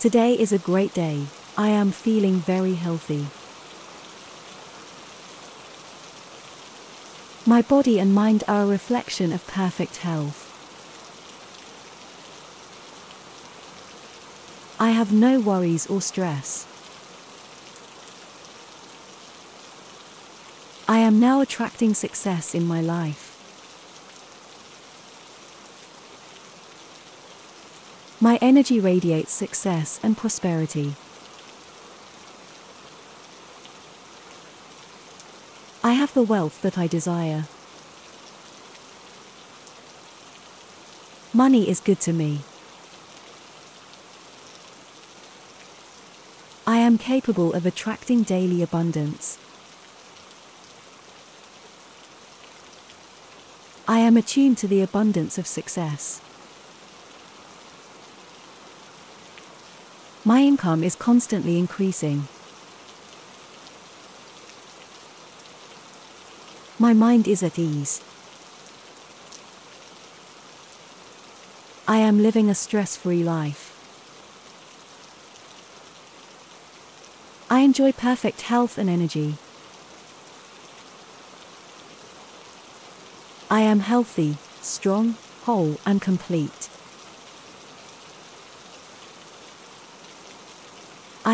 Today is a great day. I am feeling very healthy. My body and mind are a reflection of perfect health. I have no worries or stress. I am now attracting success in my life. My energy radiates success and prosperity. I have the wealth that I desire. Money is good to me. I am capable of attracting daily abundance. I am attuned to the abundance of success. My income is constantly increasing. My mind is at ease. I am living a stress free life. I enjoy perfect health and energy. I am healthy, strong, whole, and complete.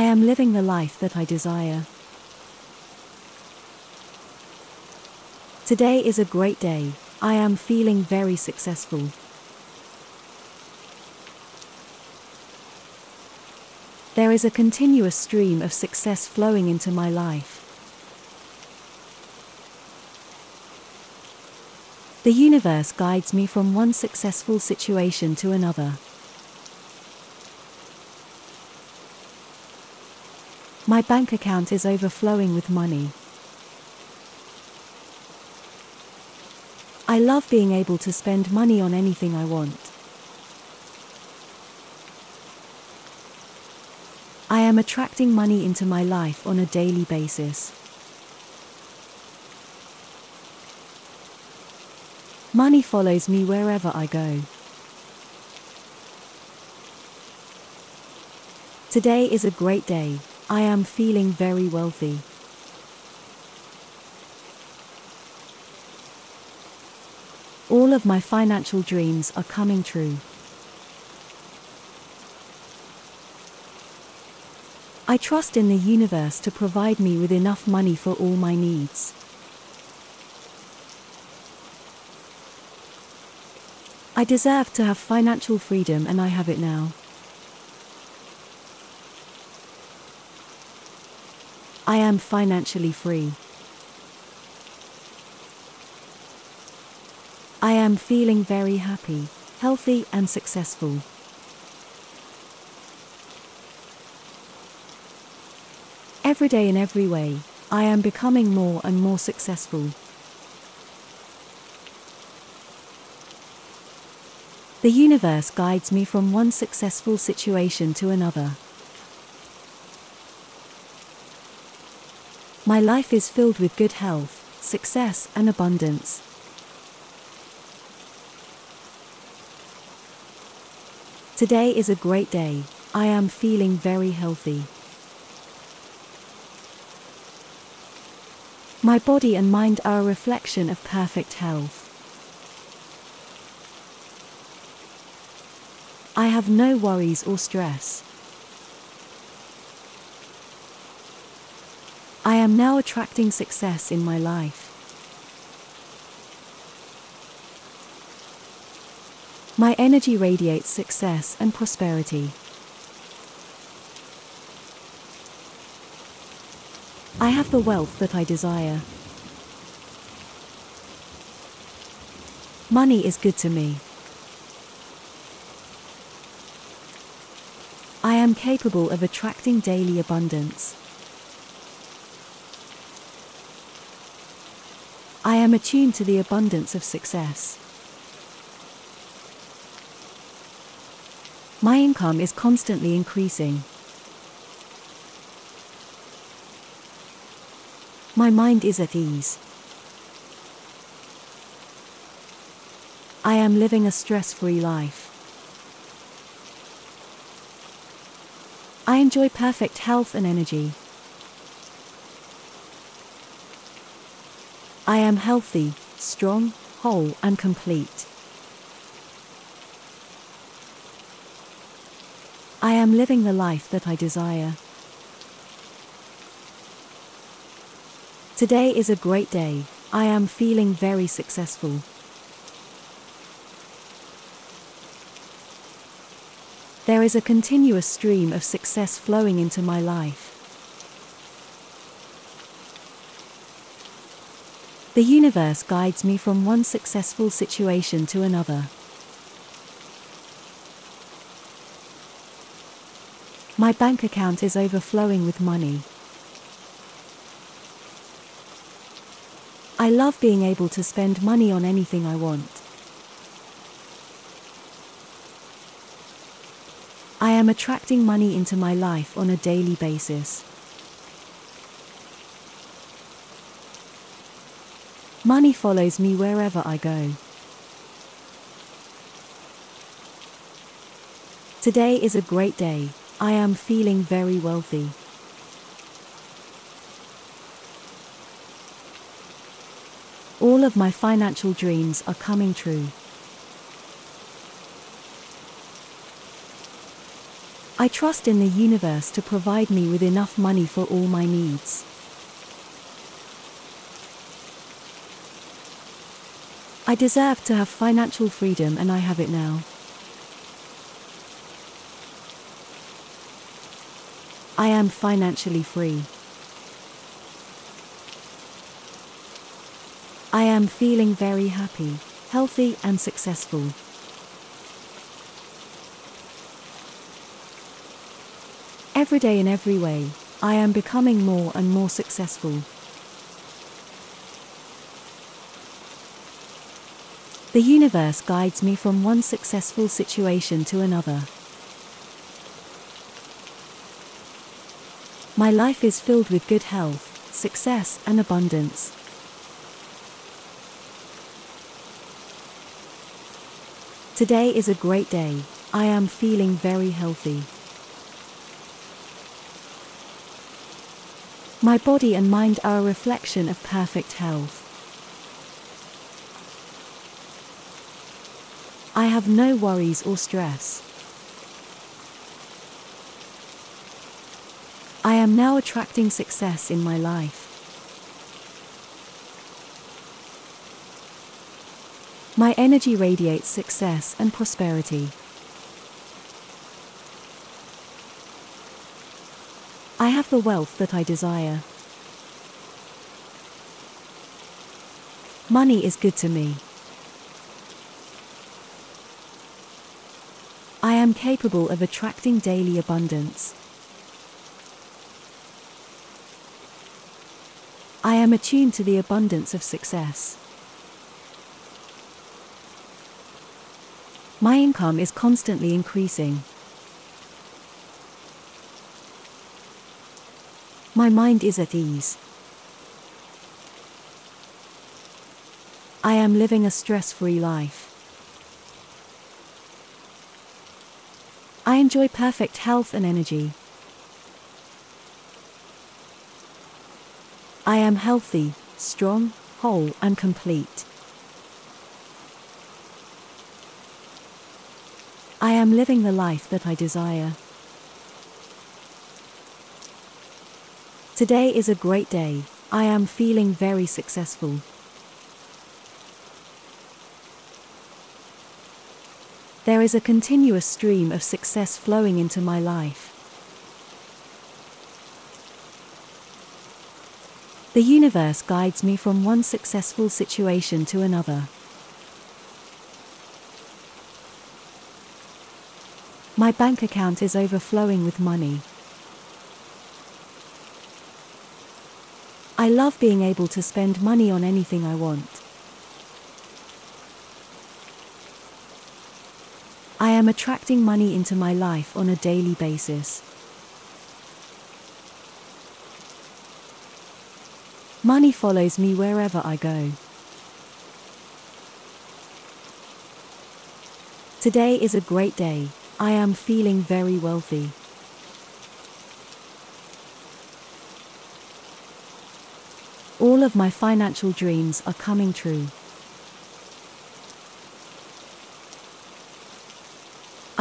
Am living the life that I desire. Today is a great day. I am feeling very successful. There is a continuous stream of success flowing into my life. The universe guides me from one successful situation to another. My bank account is overflowing with money. I love being able to spend money on anything I want. I am attracting money into my life on a daily basis. Money follows me wherever I go. Today is a great day. I am feeling very wealthy. All of my financial dreams are coming true. I trust in the universe to provide me with enough money for all my needs. I deserve to have financial freedom and I have it now. I am financially free. I am feeling very happy, healthy, and successful. Every day in every way, I am becoming more and more successful. The universe guides me from one successful situation to another. My life is filled with good health, success, and abundance. Today is a great day. I am feeling very healthy. My body and mind are a reflection of perfect health. I have no worries or stress. I am now attracting success in my life. My energy radiates success and prosperity. I have the wealth that I desire. Money is good to me. I am capable of attracting daily abundance. Am attuned to the abundance of success. My income is constantly increasing. My mind is at ease. I am living a stress free life. I enjoy perfect health and energy. Am healthy, strong, whole, and complete. I am living the life that I desire. Today is a great day. I am feeling very successful. There is a continuous stream of success flowing into my life. The universe guides me from one successful situation to another. My bank account is overflowing with money. I love being able to spend money on anything I want. I am attracting money into my life on a daily basis. Money follows me wherever I go. Today is a great day. I am feeling very wealthy. All of my financial dreams are coming true. I trust in the universe to provide me with enough money for all my needs. I deserve to have financial freedom and I have it now. I am financially free. I am feeling very happy, healthy, and successful. Every day in every way, I am becoming more and more successful. The universe guides me from one successful situation to another. My life is filled with good health, success, and abundance. Today is a great day. I am feeling very healthy. My body and mind are a reflection of perfect health. I have no worries or stress. I am now attracting success in my life. My energy radiates success and prosperity. I have the wealth that I desire. Money is good to me. Am capable of attracting daily abundance. I am attuned to the abundance of success. My income is constantly increasing. My mind is at ease. I am living a stress free life. I enjoy perfect health and energy. I am healthy, strong, whole, and complete. I am living the life that I desire. Today is a great day. I am feeling very successful. There is a continuous stream of success flowing into my life. The universe guides me from one successful situation to another. My bank account is overflowing with money. I love being able to spend money on anything I want. am attracting money into my life on a daily basis. Money follows me wherever I go. Today is a great day. I am feeling very wealthy. All of my financial dreams are coming true.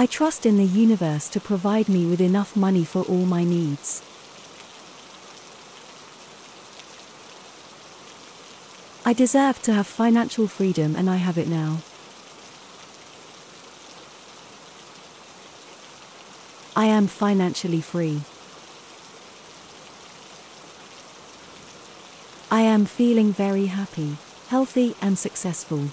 I trust in the universe to provide me with enough money for all my needs. I deserve to have financial freedom and I have it now. I am financially free. I am feeling very happy, healthy, and successful.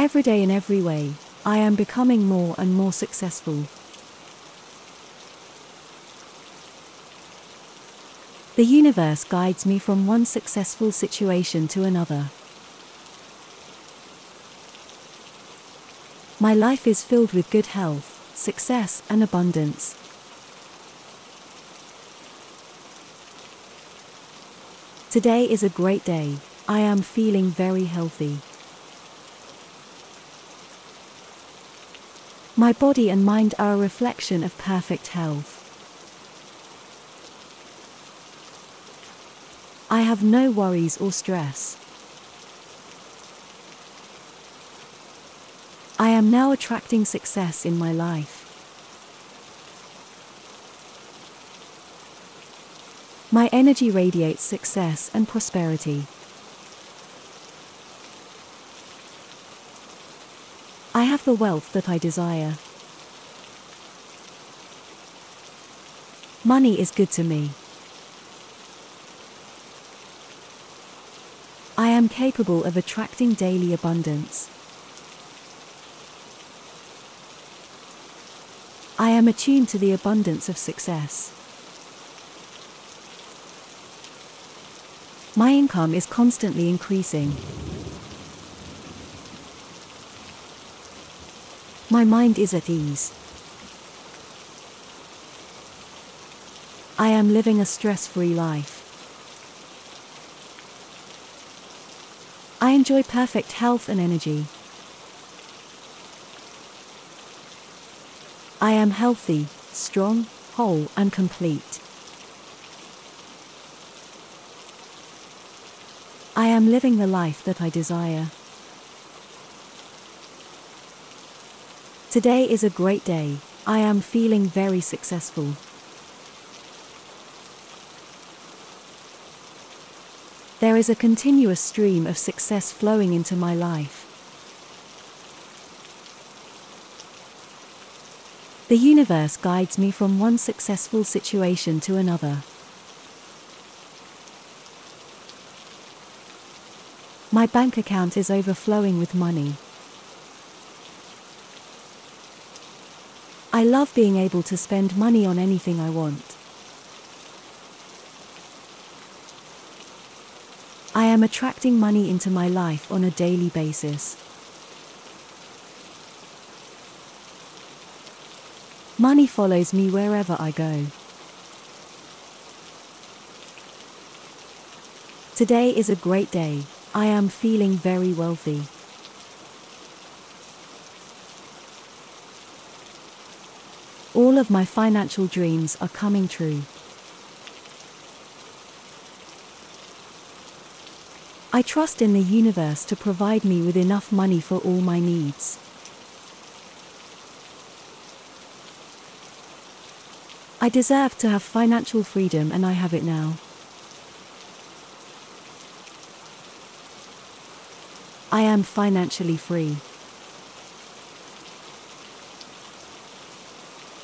Every day in every way, I am becoming more and more successful. The universe guides me from one successful situation to another. My life is filled with good health, success, and abundance. Today is a great day. I am feeling very healthy. My body and mind are a reflection of perfect health. I have no worries or stress. I am now attracting success in my life. My energy radiates success and prosperity. Have the wealth that I desire. Money is good to me. I am capable of attracting daily abundance. I am attuned to the abundance of success. My income is constantly increasing. My mind is at ease. I am living a stress free life. I enjoy perfect health and energy. I am healthy, strong, whole, and complete. I am living the life that I desire. Today is a great day. I am feeling very successful. There is a continuous stream of success flowing into my life. The universe guides me from one successful situation to another. My bank account is overflowing with money. I love being able to spend money on anything I want. I am attracting money into my life on a daily basis. Money follows me wherever I go. Today is a great day. I am feeling very wealthy. All of my financial dreams are coming true. I trust in the universe to provide me with enough money for all my needs. I deserve to have financial freedom and I have it now. I am financially free.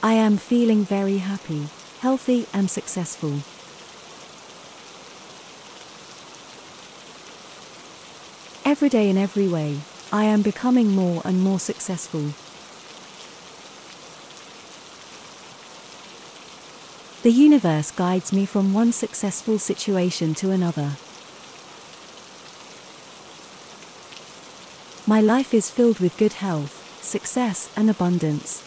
I am feeling very happy, healthy, and successful. Every day in every way, I am becoming more and more successful. The universe guides me from one successful situation to another. My life is filled with good health, success, and abundance.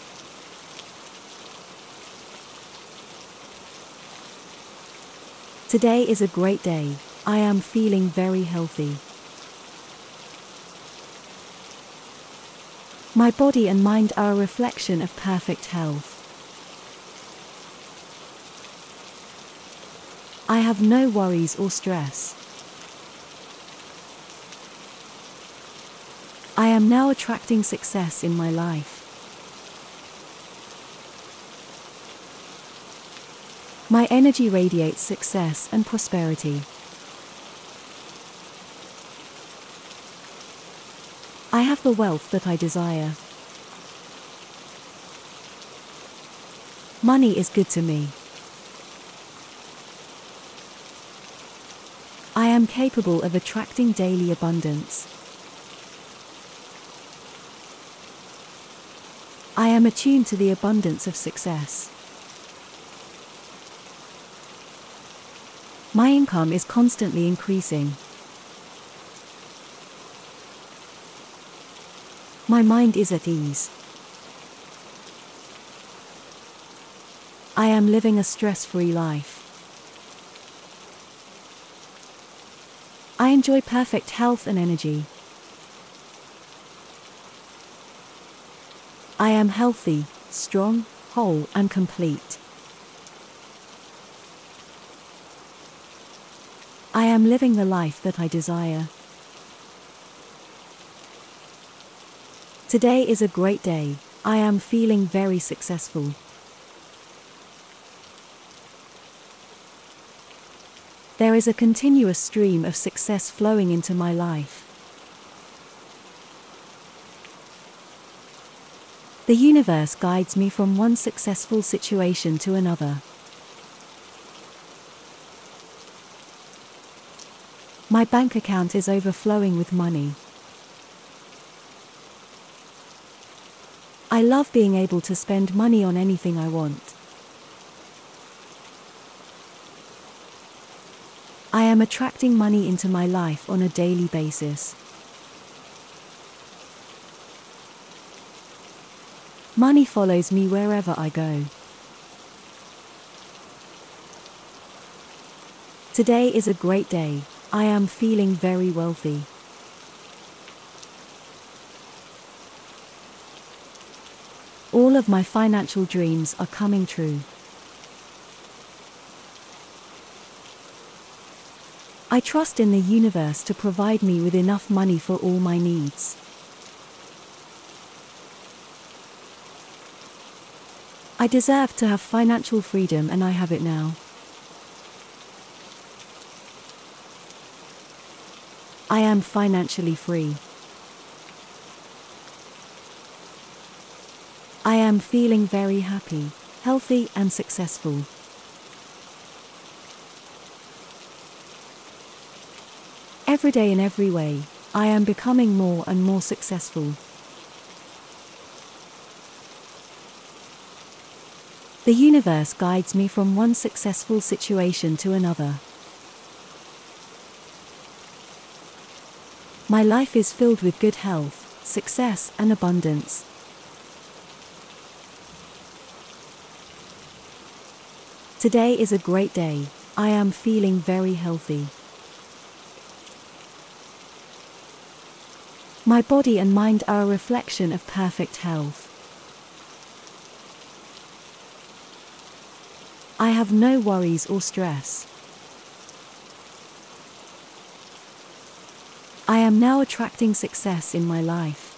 Today is a great day. I am feeling very healthy. My body and mind are a reflection of perfect health. I have no worries or stress. I am now attracting success in my life. My energy radiates success and prosperity. I have the wealth that I desire. Money is good to me. I am capable of attracting daily abundance. I am attuned to the abundance of success. My income is constantly increasing. My mind is at ease. I am living a stress free life. I enjoy perfect health and energy. I am healthy, strong, whole, and complete. Am living the life that I desire. Today is a great day. I am feeling very successful. There is a continuous stream of success flowing into my life. The universe guides me from one successful situation to another. My bank account is overflowing with money. I love being able to spend money on anything I want. I am attracting money into my life on a daily basis. Money follows me wherever I go. Today is a great day. I am feeling very wealthy. All of my financial dreams are coming true. I trust in the universe to provide me with enough money for all my needs. I deserve to have financial freedom and I have it now. I am financially free. I am feeling very happy, healthy, and successful. Every day in every way, I am becoming more and more successful. The universe guides me from one successful situation to another. My life is filled with good health, success, and abundance. Today is a great day. I am feeling very healthy. My body and mind are a reflection of perfect health. I have no worries or stress. I am now attracting success in my life.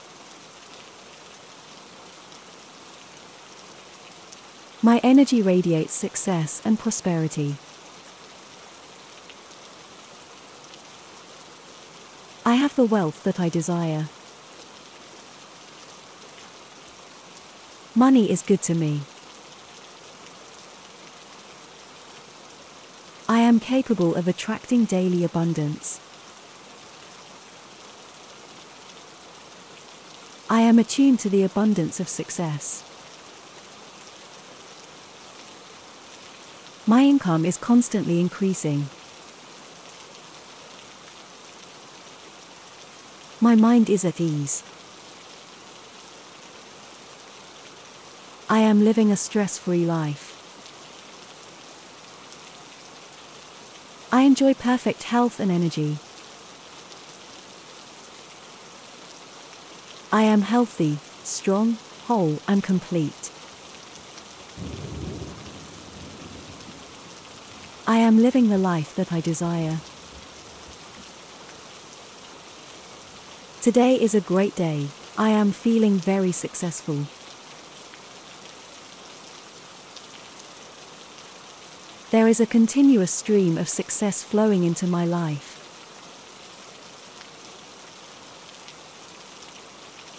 My energy radiates success and prosperity. I have the wealth that I desire. Money is good to me. I am capable of attracting daily abundance. I am attuned to the abundance of success. My income is constantly increasing. My mind is at ease. I am living a stress free life. I enjoy perfect health and energy. I am healthy, strong, whole, and complete. I am living the life that I desire. Today is a great day. I am feeling very successful. There is a continuous stream of success flowing into my life.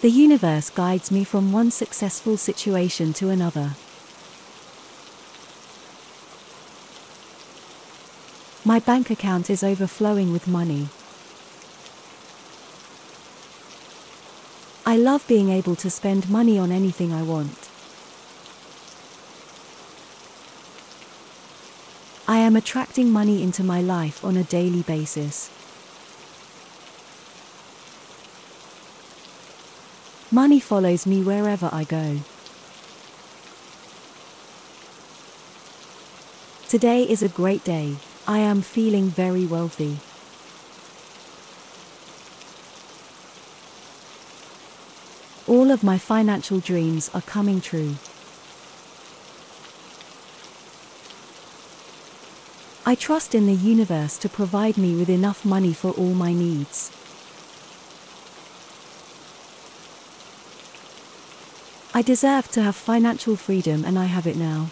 The universe guides me from one successful situation to another. My bank account is overflowing with money. I love being able to spend money on anything I want. I am attracting money into my life on a daily basis. Money follows me wherever I go. Today is a great day. I am feeling very wealthy. All of my financial dreams are coming true. I trust in the universe to provide me with enough money for all my needs. I deserve to have financial freedom and I have it now.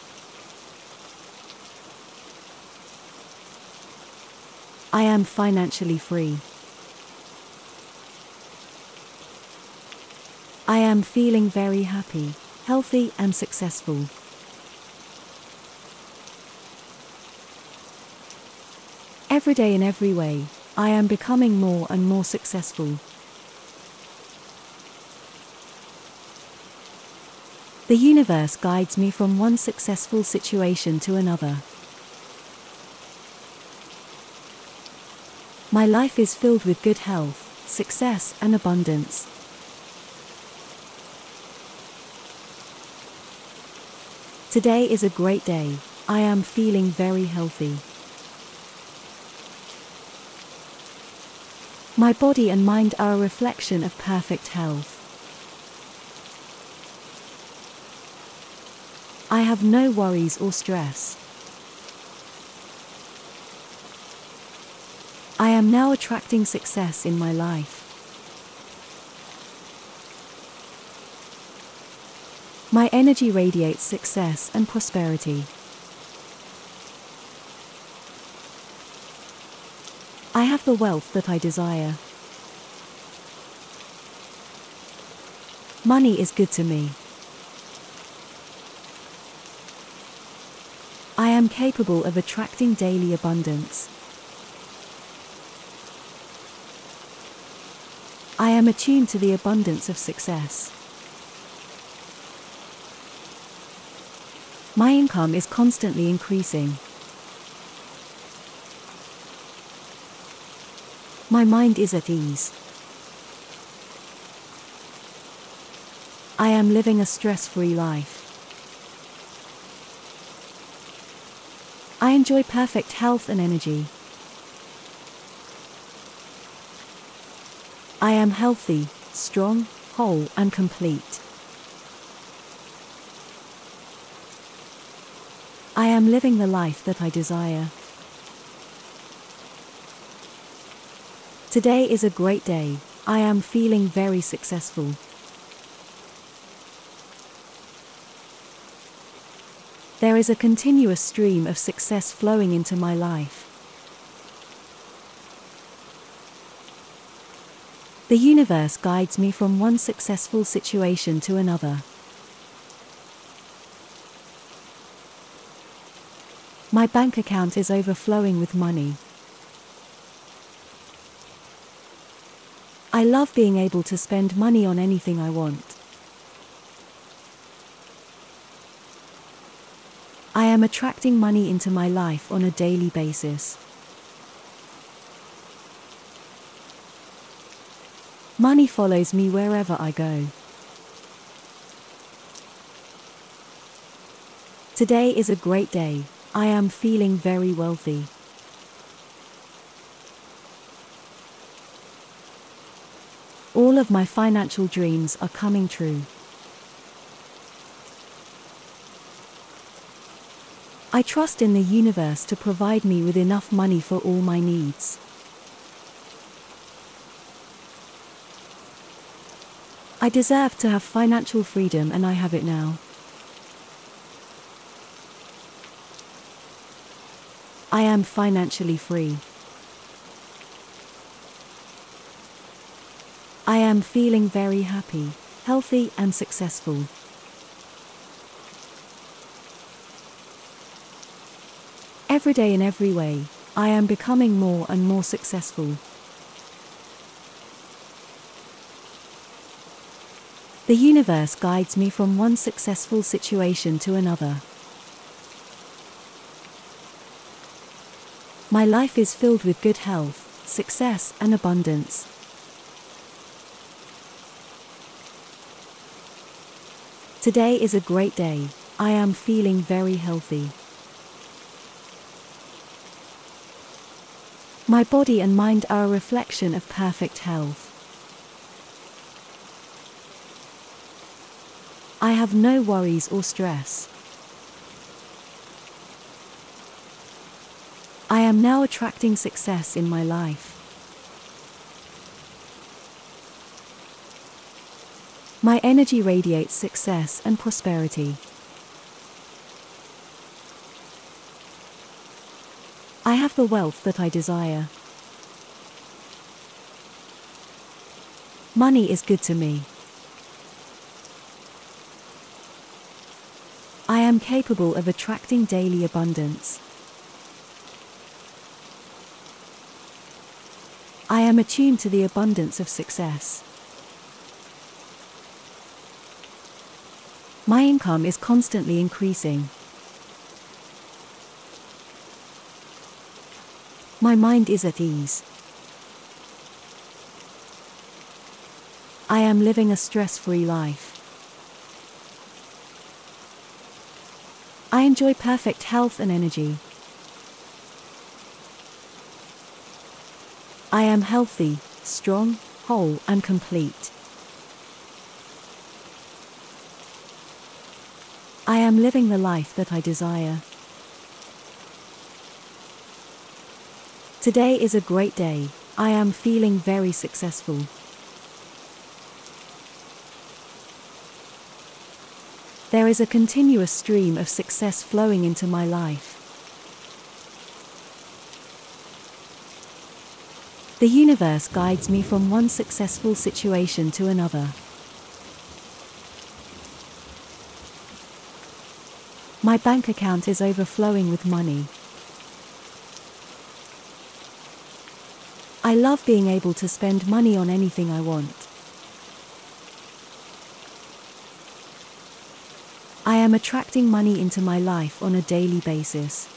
I am financially free. I am feeling very happy, healthy, and successful. Every day in every way, I am becoming more and more successful. The universe guides me from one successful situation to another. My life is filled with good health, success, and abundance. Today is a great day. I am feeling very healthy. My body and mind are a reflection of perfect health. I have no worries or stress. I am now attracting success in my life. My energy radiates success and prosperity. I have the wealth that I desire. Money is good to me. I am capable of attracting daily abundance. I am attuned to the abundance of success. My income is constantly increasing. My mind is at ease. I am living a stress free life. I enjoy perfect health and energy. I am healthy, strong, whole, and complete. I am living the life that I desire. Today is a great day. I am feeling very successful. There is a continuous stream of success flowing into my life. The universe guides me from one successful situation to another. My bank account is overflowing with money. I love being able to spend money on anything I want. I am attracting money into my life on a daily basis. Money follows me wherever I go. Today is a great day. I am feeling very wealthy. All of my financial dreams are coming true. I trust in the universe to provide me with enough money for all my needs. I deserve to have financial freedom and I have it now. I am financially free. I am feeling very happy, healthy, and successful. Every day in every way, I am becoming more and more successful. The universe guides me from one successful situation to another. My life is filled with good health, success, and abundance. Today is a great day. I am feeling very healthy. My body and mind are a reflection of perfect health. I have no worries or stress. I am now attracting success in my life. My energy radiates success and prosperity. Have the wealth that I desire. Money is good to me. I am capable of attracting daily abundance. I am attuned to the abundance of success. My income is constantly increasing. My mind is at ease. I am living a stress free life. I enjoy perfect health and energy. I am healthy, strong, whole, and complete. I am living the life that I desire. Today is a great day. I am feeling very successful. There is a continuous stream of success flowing into my life. The universe guides me from one successful situation to another. My bank account is overflowing with money. I love being able to spend money on anything I want. I am attracting money into my life on a daily basis.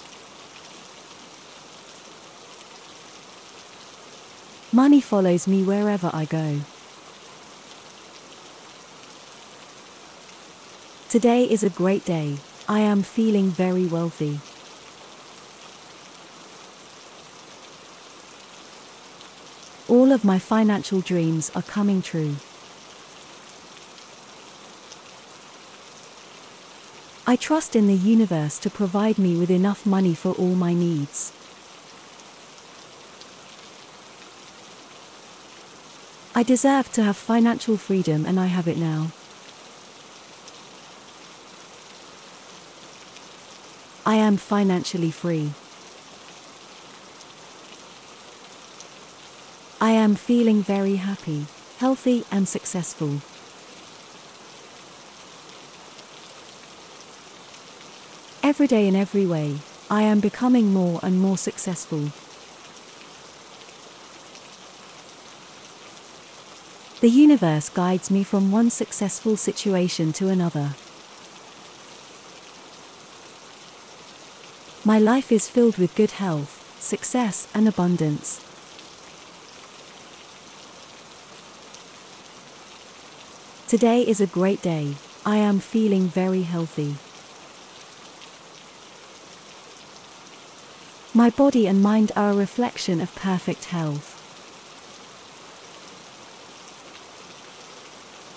Money follows me wherever I go. Today is a great day. I am feeling very wealthy. All of my financial dreams are coming true. I trust in the universe to provide me with enough money for all my needs. I deserve to have financial freedom and I have it now. I am financially free. Am feeling very happy, healthy, and successful. Every day in every way, I am becoming more and more successful. The universe guides me from one successful situation to another. My life is filled with good health, success, and abundance. Today is a great day. I am feeling very healthy. My body and mind are a reflection of perfect health.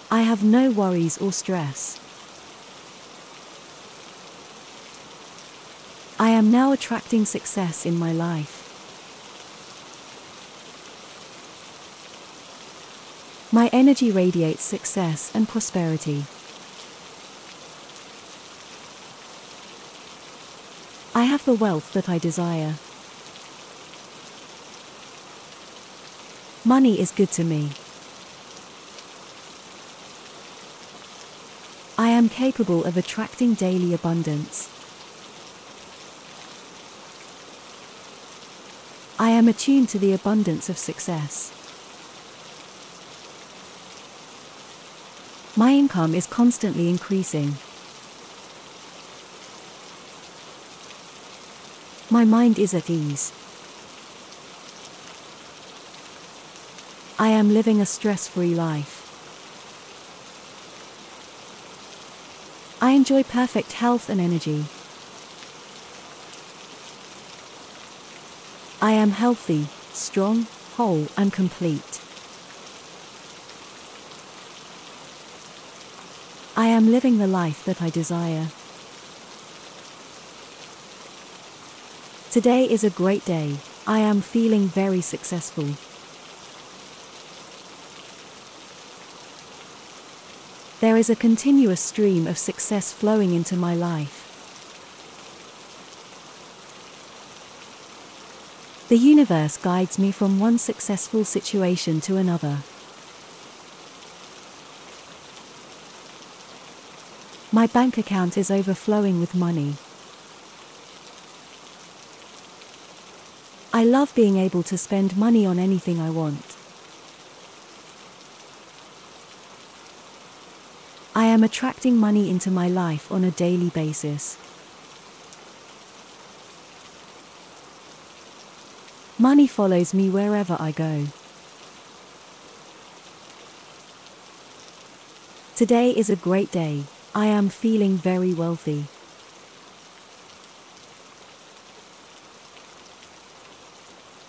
I have no worries or stress. I am now attracting success in my life. My energy radiates success and prosperity. I have the wealth that I desire. Money is good to me. I am capable of attracting daily abundance. I am attuned to the abundance of success. My income is constantly increasing. My mind is at ease. I am living a stress free life. I enjoy perfect health and energy. I am healthy, strong, whole, and complete. Am living the life that I desire. Today is a great day. I am feeling very successful. There is a continuous stream of success flowing into my life. The universe guides me from one successful situation to another. My bank account is overflowing with money. I love being able to spend money on anything I want. I am attracting money into my life on a daily basis. Money follows me wherever I go. Today is a great day. I am feeling very wealthy.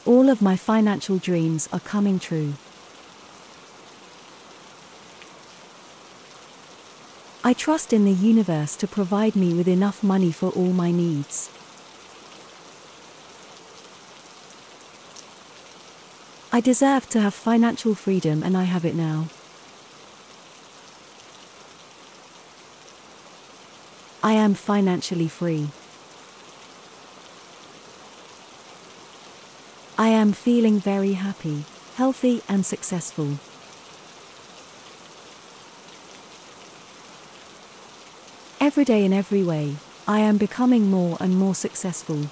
All of my financial dreams are coming true. I trust in the universe to provide me with enough money for all my needs. I deserve to have financial freedom and I have it now. I am financially free. I am feeling very happy, healthy, and successful. Every day in every way, I am becoming more and more successful.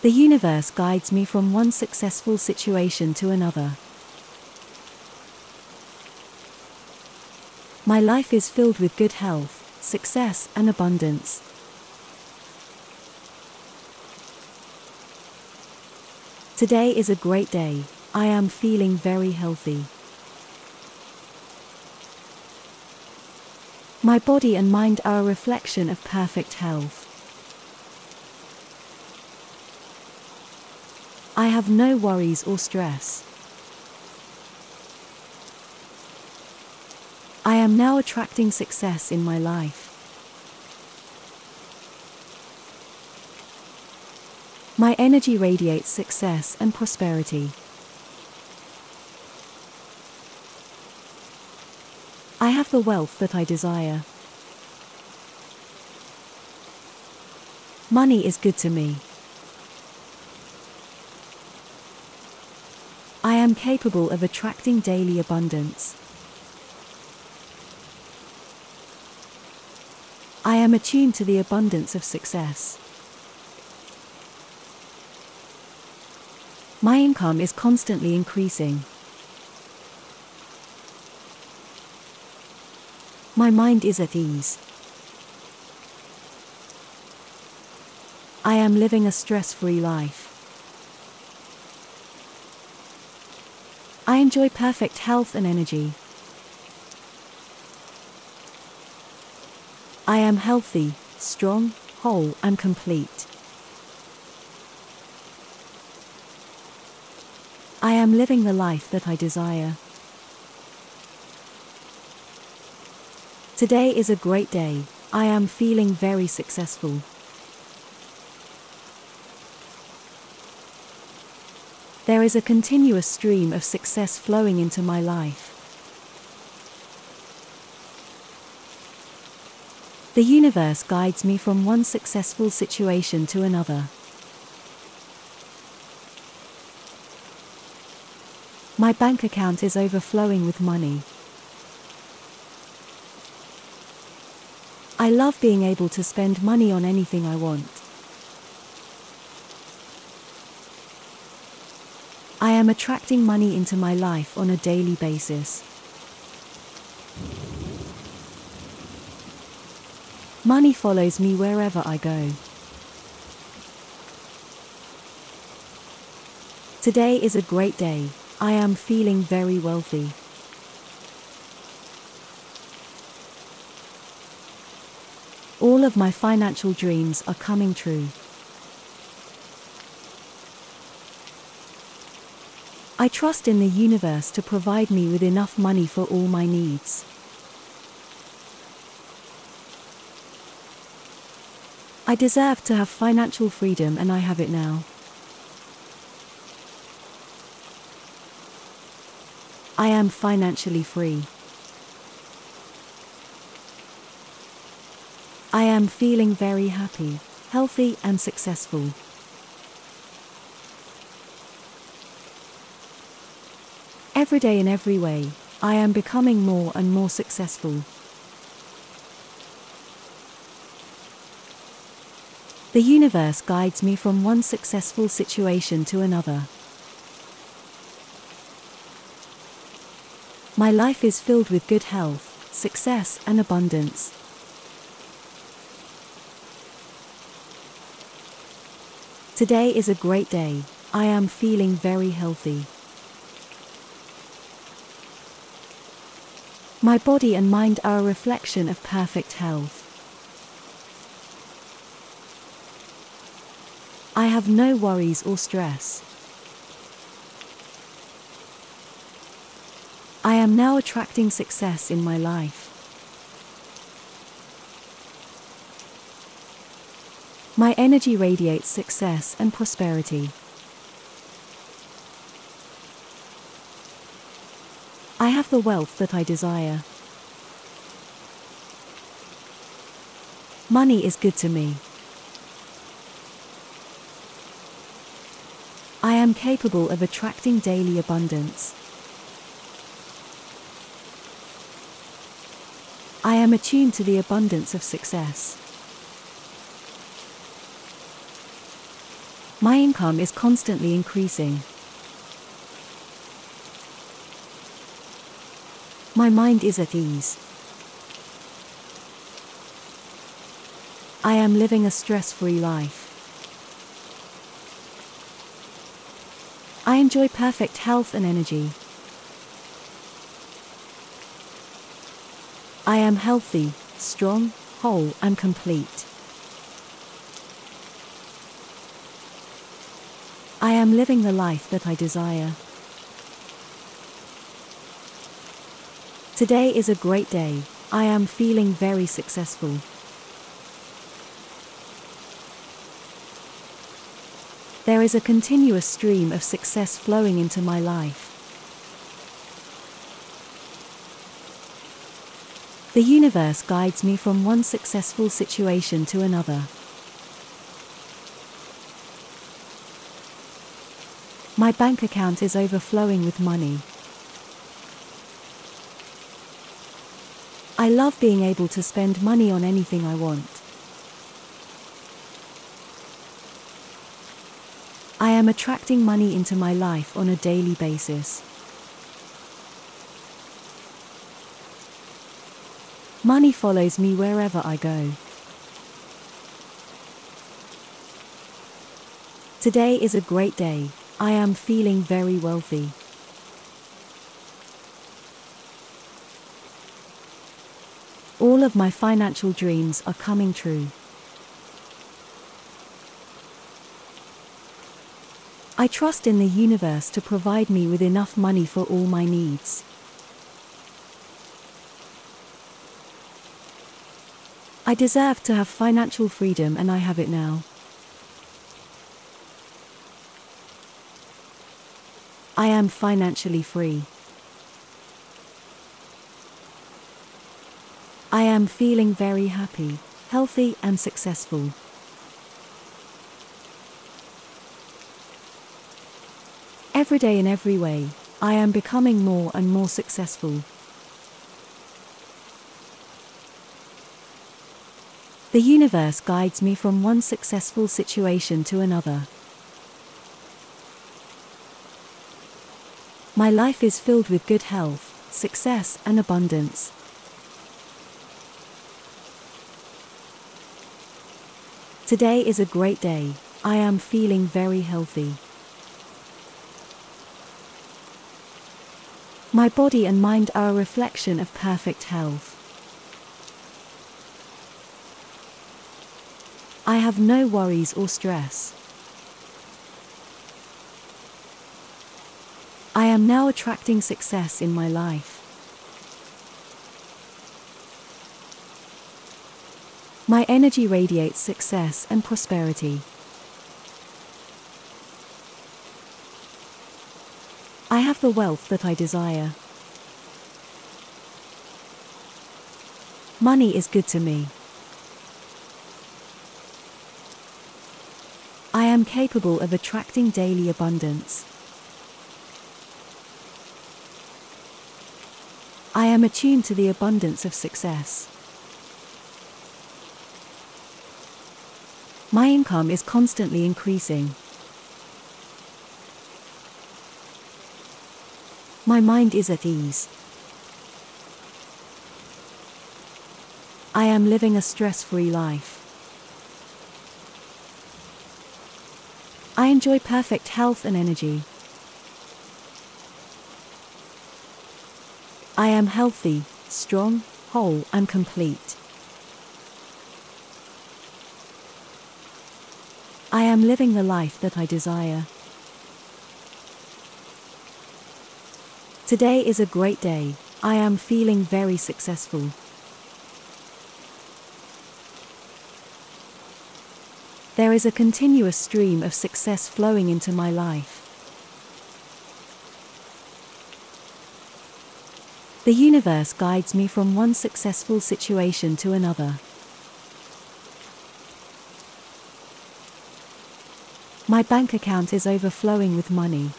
The universe guides me from one successful situation to another. My life is filled with good health, success, and abundance. Today is a great day. I am feeling very healthy. My body and mind are a reflection of perfect health. I have no worries or stress. I am now attracting success in my life. My energy radiates success and prosperity. I have the wealth that I desire. Money is good to me. I am capable of attracting daily abundance. I am attuned to the abundance of success. My income is constantly increasing. My mind is at ease. I am living a stress free life. I enjoy perfect health and energy. I am healthy, strong, whole, and complete. I am living the life that I desire. Today is a great day. I am feeling very successful. There is a continuous stream of success flowing into my life. The universe guides me from one successful situation to another. My bank account is overflowing with money. I love being able to spend money on anything I want. I am attracting money into my life on a daily basis. Money follows me wherever I go. Today is a great day. I am feeling very wealthy. All of my financial dreams are coming true. I trust in the universe to provide me with enough money for all my needs. I deserve to have financial freedom and I have it now. I am financially free. I am feeling very happy, healthy, and successful. Every day in every way, I am becoming more and more successful. The universe guides me from one successful situation to another. My life is filled with good health, success, and abundance. Today is a great day. I am feeling very healthy. My body and mind are a reflection of perfect health. I have no worries or stress. I am now attracting success in my life. My energy radiates success and prosperity. I have the wealth that I desire. Money is good to me. Am capable of attracting daily abundance. I am attuned to the abundance of success. My income is constantly increasing. My mind is at ease. I am living a stress free life. Enjoy perfect health and energy. I am healthy, strong, whole, and complete. I am living the life that I desire. Today is a great day. I am feeling very successful. There is a continuous stream of success flowing into my life. The universe guides me from one successful situation to another. My bank account is overflowing with money. I love being able to spend money on anything I want. I am attracting money into my life on a daily basis. Money follows me wherever I go. Today is a great day. I am feeling very wealthy. All of my financial dreams are coming true. I trust in the universe to provide me with enough money for all my needs. I deserve to have financial freedom and I have it now. I am financially free. I am feeling very happy, healthy, and successful. Every day in every way, I am becoming more and more successful. The universe guides me from one successful situation to another. My life is filled with good health, success, and abundance. Today is a great day. I am feeling very healthy. My body and mind are a reflection of perfect health. I have no worries or stress. I am now attracting success in my life. My energy radiates success and prosperity. I have the wealth that I desire. Money is good to me. I am capable of attracting daily abundance. I am attuned to the abundance of success. My income is constantly increasing. My mind is at ease. I am living a stress free life. I enjoy perfect health and energy. I am healthy, strong, whole, and complete. I am living the life that I desire. Today is a great day. I am feeling very successful. There is a continuous stream of success flowing into my life. The universe guides me from one successful situation to another. My bank account is overflowing with money.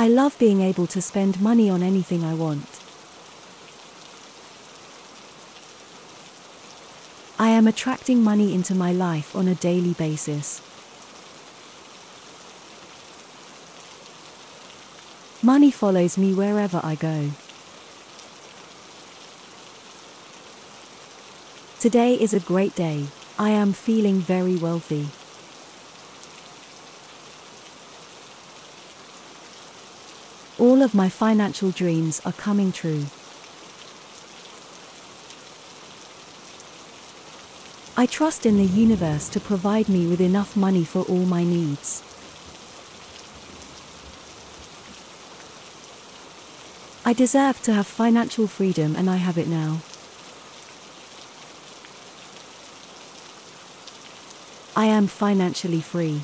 I love being able to spend money on anything I want. I am attracting money into my life on a daily basis. Money follows me wherever I go. Today is a great day. I am feeling very wealthy. All of my financial dreams are coming true. I trust in the universe to provide me with enough money for all my needs. I deserve to have financial freedom and I have it now. I am financially free.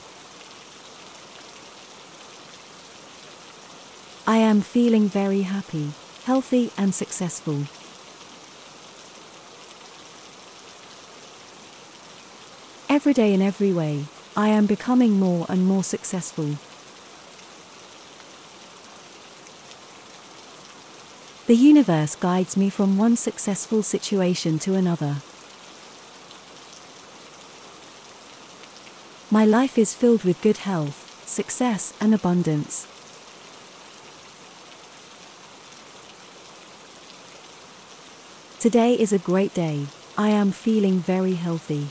Am feeling very happy, healthy, and successful. Every day in every way, I am becoming more and more successful. The universe guides me from one successful situation to another. My life is filled with good health, success, and abundance. Today is a great day. I am feeling very healthy.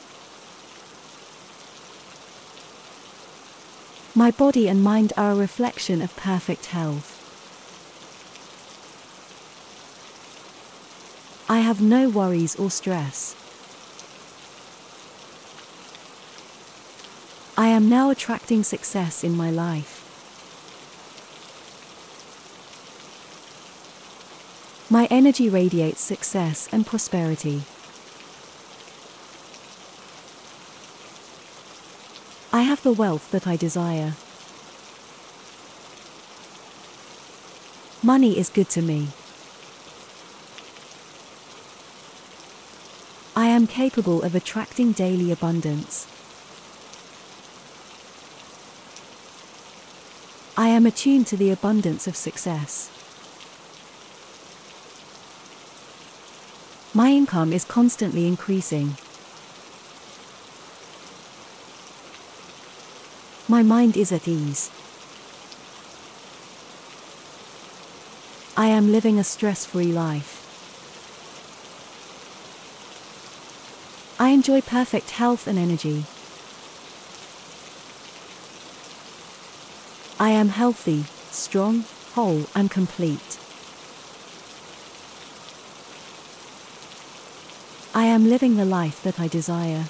My body and mind are a reflection of perfect health. I have no worries or stress. I am now attracting success in my life. My energy radiates success and prosperity. I have the wealth that I desire. Money is good to me. I am capable of attracting daily abundance. I am attuned to the abundance of success. My income is constantly increasing. My mind is at ease. I am living a stress free life. I enjoy perfect health and energy. I am healthy, strong, whole, and complete. Am living the life that I desire.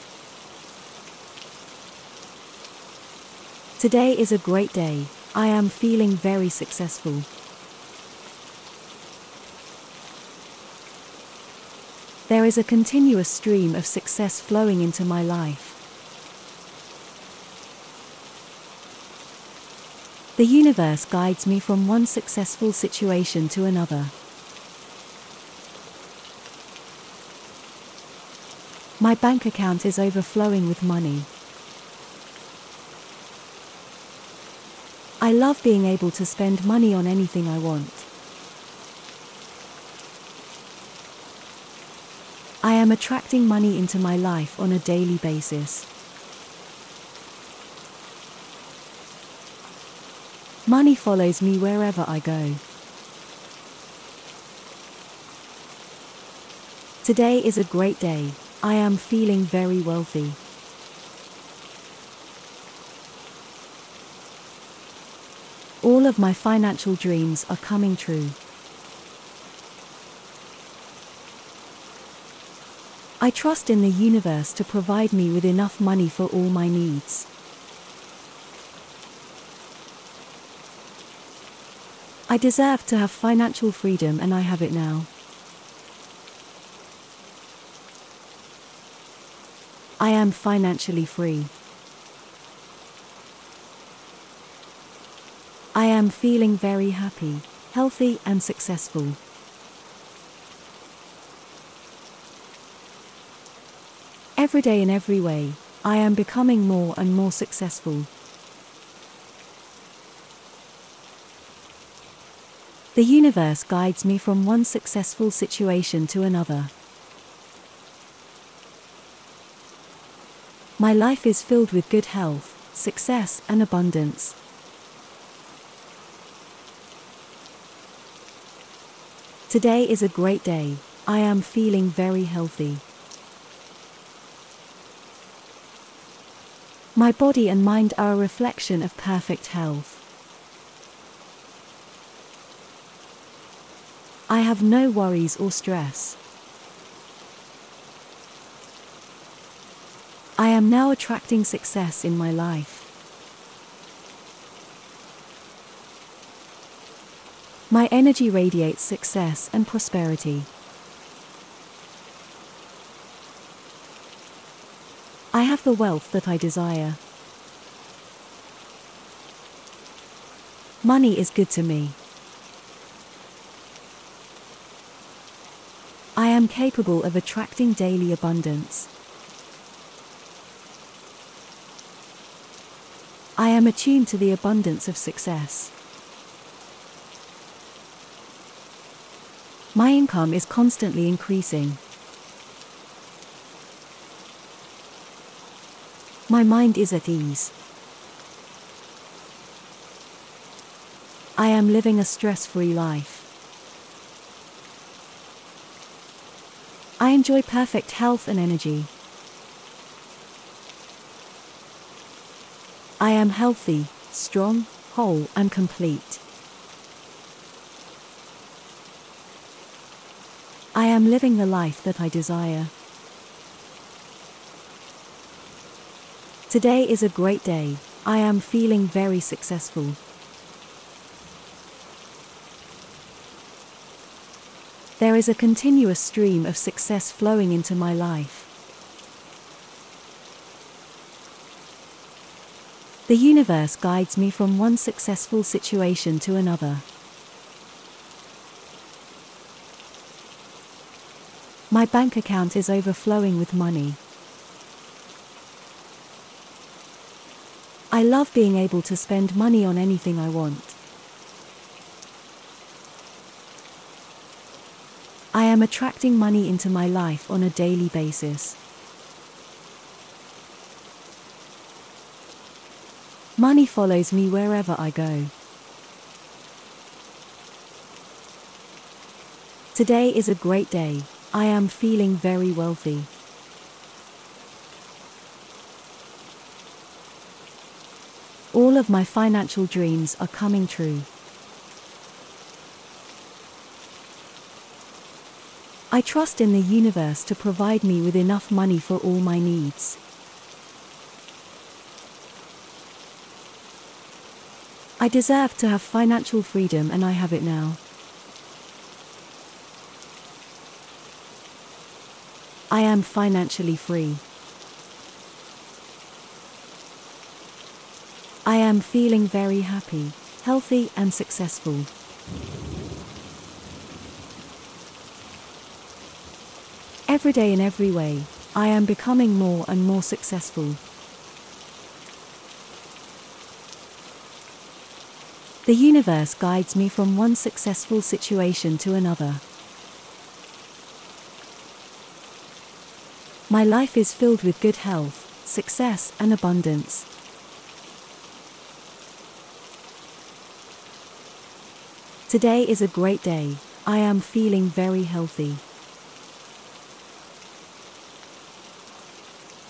Today is a great day. I am feeling very successful. There is a continuous stream of success flowing into my life. The universe guides me from one successful situation to another. My bank account is overflowing with money. I love being able to spend money on anything I want. I am attracting money into my life on a daily basis. Money follows me wherever I go. Today is a great day. I am feeling very wealthy. All of my financial dreams are coming true. I trust in the universe to provide me with enough money for all my needs. I deserve to have financial freedom and I have it now. I am financially free. I am feeling very happy, healthy, and successful. Every day in every way, I am becoming more and more successful. The universe guides me from one successful situation to another. My life is filled with good health, success, and abundance. Today is a great day. I am feeling very healthy. My body and mind are a reflection of perfect health. I have no worries or stress. Am now attracting success in my life. My energy radiates success and prosperity. I have the wealth that I desire. Money is good to me. I am capable of attracting daily abundance. Am attuned to the abundance of success. My income is constantly increasing. My mind is at ease. I am living a stress free life. I enjoy perfect health and energy. Am healthy, strong, whole, and complete. I am living the life that I desire. Today is a great day. I am feeling very successful. There is a continuous stream of success flowing into my life. The universe guides me from one successful situation to another. My bank account is overflowing with money. I love being able to spend money on anything I want. I am attracting money into my life on a daily basis. Money follows me wherever I go. Today is a great day. I am feeling very wealthy. All of my financial dreams are coming true. I trust in the universe to provide me with enough money for all my needs. I deserve to have financial freedom and I have it now. I am financially free. I am feeling very happy, healthy, and successful. Every day in every way, I am becoming more and more successful. The universe guides me from one successful situation to another. My life is filled with good health, success, and abundance. Today is a great day. I am feeling very healthy.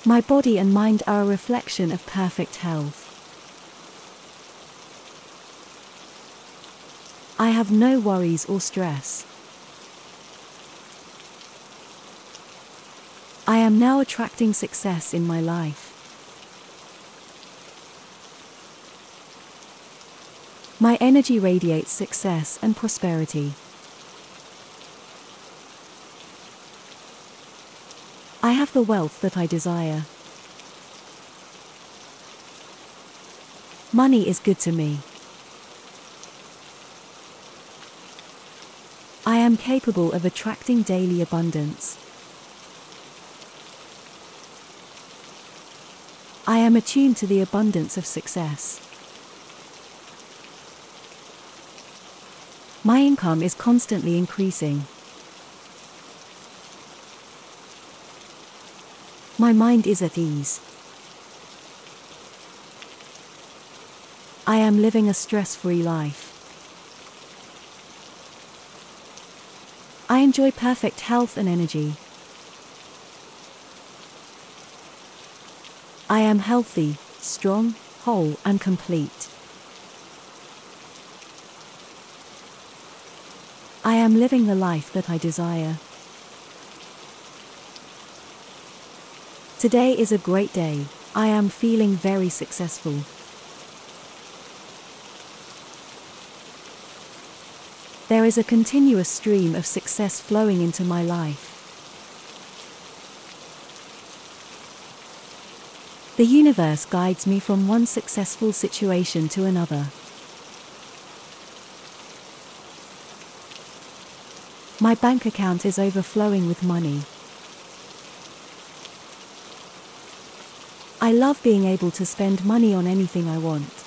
My body and mind are a reflection of perfect health. I have no worries or stress. I am now attracting success in my life. My energy radiates success and prosperity. I have the wealth that I desire. Money is good to me. Am capable of attracting daily abundance. I am attuned to the abundance of success. My income is constantly increasing. My mind is at ease. I am living a stress free life. I enjoy perfect health and energy. I am healthy, strong, whole, and complete. I am living the life that I desire. Today is a great day. I am feeling very successful. There is a continuous stream of success flowing into my life. The universe guides me from one successful situation to another. My bank account is overflowing with money. I love being able to spend money on anything I want.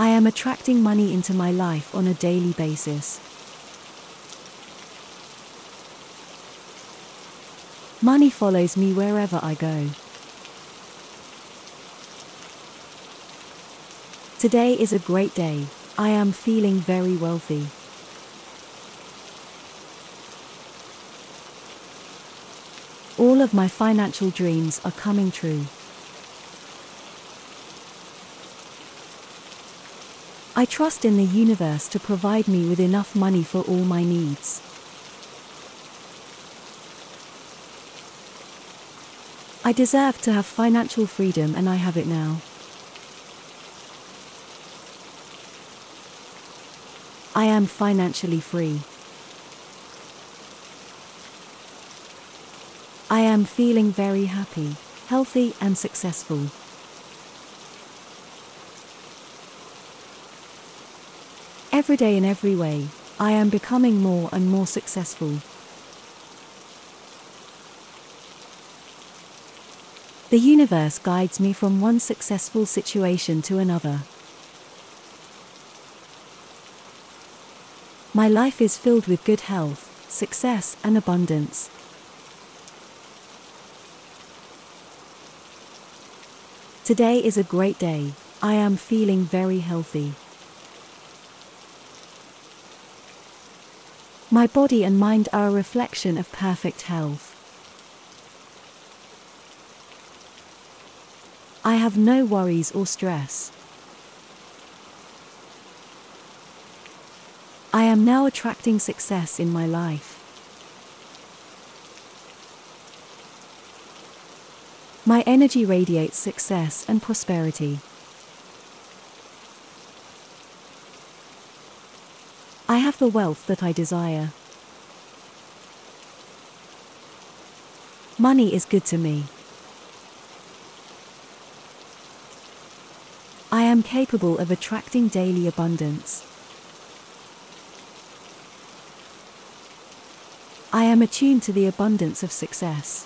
I am attracting money into my life on a daily basis. Money follows me wherever I go. Today is a great day. I am feeling very wealthy. All of my financial dreams are coming true. I trust in the universe to provide me with enough money for all my needs. I deserve to have financial freedom and I have it now. I am financially free. I am feeling very happy, healthy, and successful. Every day in every way, I am becoming more and more successful. The universe guides me from one successful situation to another. My life is filled with good health, success, and abundance. Today is a great day. I am feeling very healthy. My body and mind are a reflection of perfect health. I have no worries or stress. I am now attracting success in my life. My energy radiates success and prosperity. I have the wealth that I desire. Money is good to me. I am capable of attracting daily abundance. I am attuned to the abundance of success.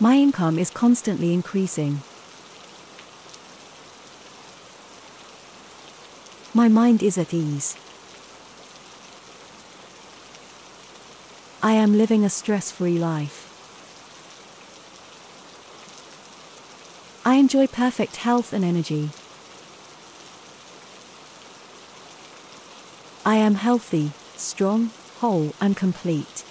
My income is constantly increasing. My mind is at ease. I am living a stress free life. I enjoy perfect health and energy. I am healthy, strong, whole, and complete.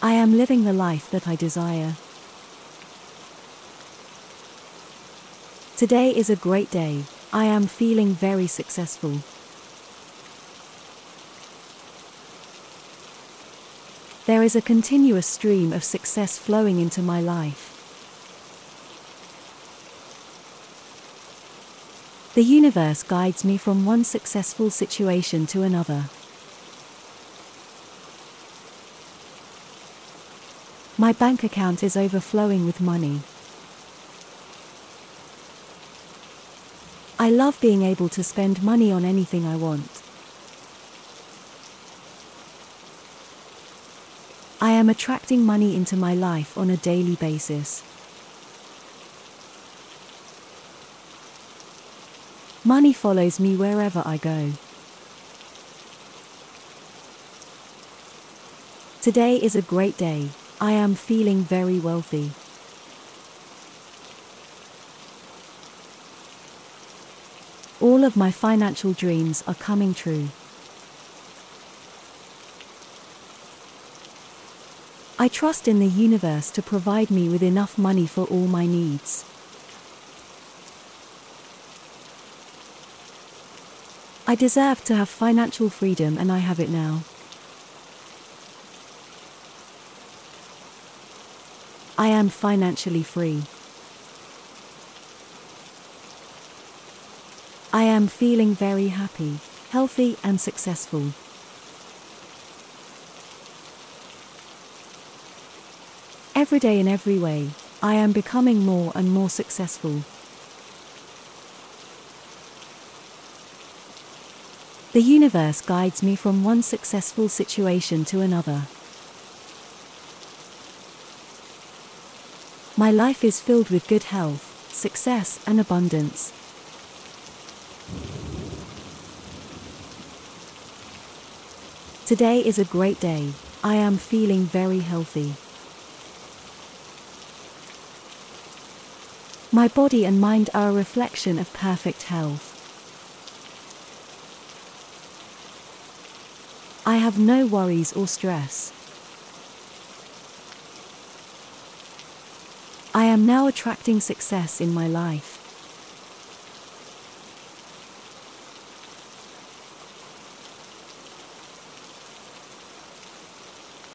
I am living the life that I desire. Today is a great day. I am feeling very successful. There is a continuous stream of success flowing into my life. The universe guides me from one successful situation to another. My bank account is overflowing with money. I love being able to spend money on anything I want. I am attracting money into my life on a daily basis. Money follows me wherever I go. Today is a great day. I am feeling very wealthy. All of my financial dreams are coming true. I trust in the universe to provide me with enough money for all my needs. I deserve to have financial freedom and I have it now. I am financially free. Am feeling very happy, healthy, and successful. Every day in every way, I am becoming more and more successful. The universe guides me from one successful situation to another. My life is filled with good health, success, and abundance. Today is a great day. I am feeling very healthy. My body and mind are a reflection of perfect health. I have no worries or stress. I am now attracting success in my life.